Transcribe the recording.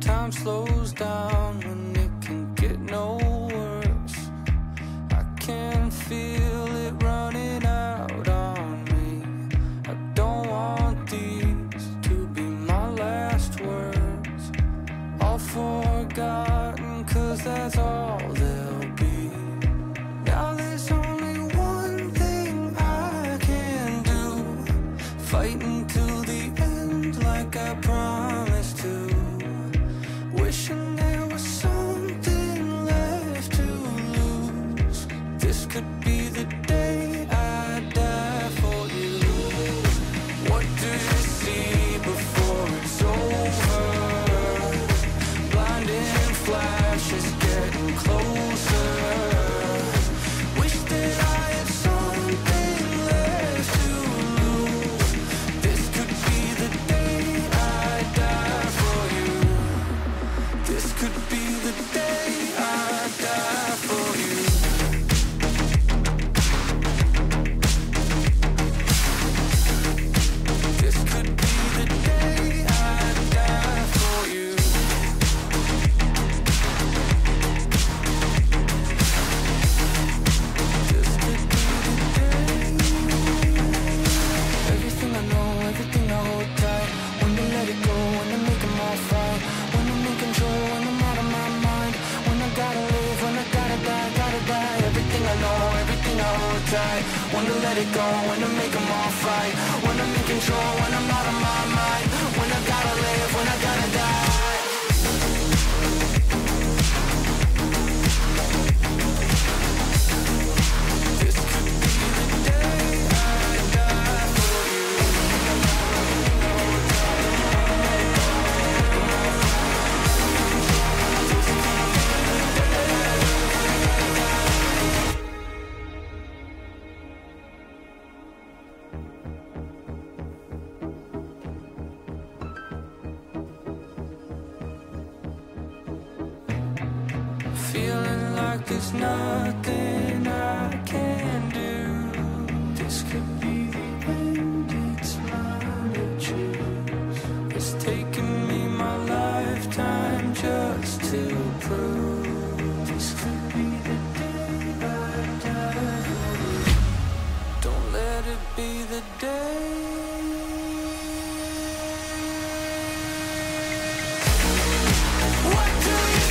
Time slows down when it can get no worse. I can feel it running out on me. I don't want these to be my last words. All forgotten, cause that's all that. fighting till the end like I promised. hold tight Wanna let it go, wanna make them all fight Wanna be control, wanna Feeling like there's nothing I can do. This could be the end, it's my to choose. It's taken me my lifetime just to prove. This could be the day I die. Don't let it be the day. What do you